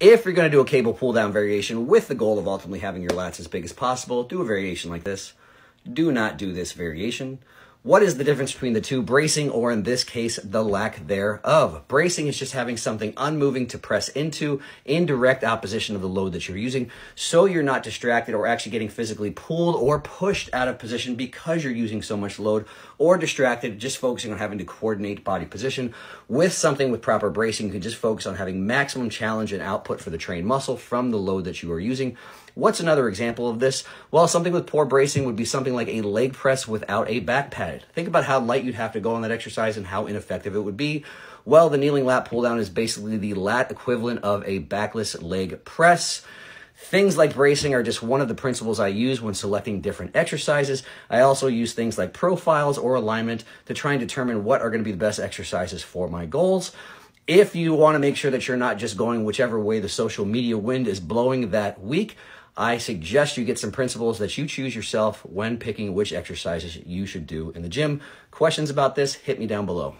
If you're going to do a cable pull down variation with the goal of ultimately having your lats as big as possible, do a variation like this. Do not do this variation. What is the difference between the two? Bracing, or in this case, the lack thereof. Bracing is just having something unmoving to press into in direct opposition of the load that you're using, so you're not distracted or actually getting physically pulled or pushed out of position because you're using so much load, or distracted, just focusing on having to coordinate body position. With something with proper bracing, you can just focus on having maximum challenge and output for the trained muscle from the load that you are using. What's another example of this? Well, something with poor bracing would be something like a leg press without a back pad. Think about how light you'd have to go on that exercise and how ineffective it would be. Well, the kneeling lat pull down is basically the lat equivalent of a backless leg press. Things like bracing are just one of the principles I use when selecting different exercises. I also use things like profiles or alignment to try and determine what are going to be the best exercises for my goals. If you want to make sure that you're not just going whichever way the social media wind is blowing that week, I suggest you get some principles that you choose yourself when picking which exercises you should do in the gym. Questions about this, hit me down below.